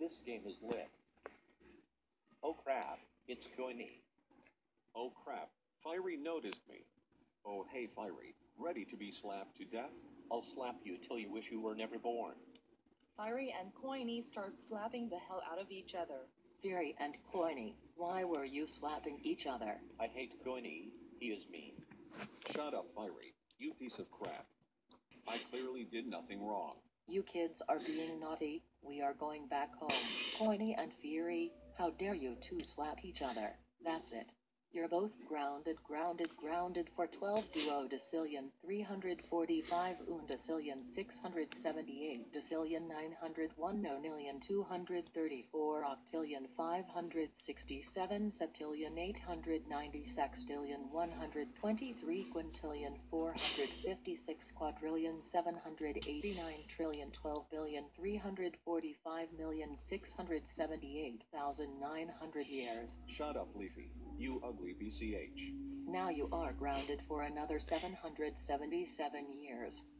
This game is lit. Oh crap, it's Coiny. Oh crap, Fiery noticed me. Oh hey Fiery, ready to be slapped to death? I'll slap you till you wish you were never born. Fiery and Coiny start slapping the hell out of each other. Fiery and Coiny, why were you slapping each other? I hate Coiny. He is mean. Shut up, Fiery, you piece of crap. I clearly did nothing wrong. You kids are being naughty. We are going back home. Coiny and Fiery, how dare you two slap each other? That's it. You're both grounded, grounded, grounded for 12 duodecillion 345 undecillion 678 decillion 901 nonillion 234 octillion 567 septillion 890 sextillion 123 quintillion 456 quadrillion 789 trillion 12 billion 345 million 678,900 years. Shut up, Leafy, you ugly BCH. Now you are grounded for another 777 years.